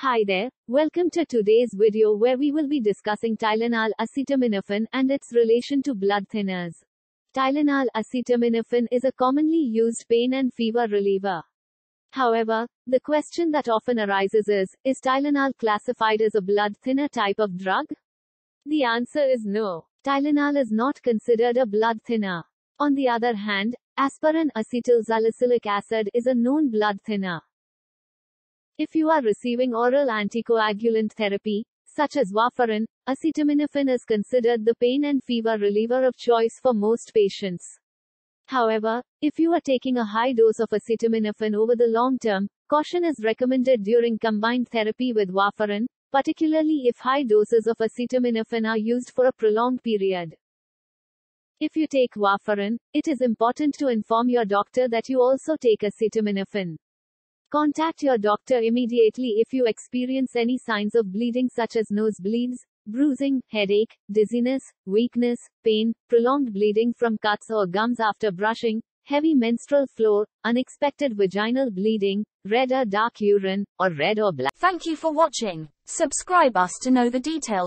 Hi there, welcome to today's video where we will be discussing Tylenol acetaminophen and its relation to blood thinners. Tylenol acetaminophen is a commonly used pain and fever reliever. However, the question that often arises is, is Tylenol classified as a blood thinner type of drug? The answer is no. Tylenol is not considered a blood thinner. On the other hand, aspirin acetyl salicylic acid is a known blood thinner. If you are receiving oral anticoagulant therapy, such as warfarin, acetaminophen is considered the pain and fever reliever of choice for most patients. However, if you are taking a high dose of acetaminophen over the long term, caution is recommended during combined therapy with warfarin, particularly if high doses of acetaminophen are used for a prolonged period. If you take warfarin, it is important to inform your doctor that you also take acetaminophen. Contact your doctor immediately if you experience any signs of bleeding such as nosebleeds, bruising, headache, dizziness, weakness, pain, prolonged bleeding from cuts or gums after brushing, heavy menstrual flow, unexpected vaginal bleeding, red or dark urine, or red or black. Thank you for watching. Subscribe us to know the details.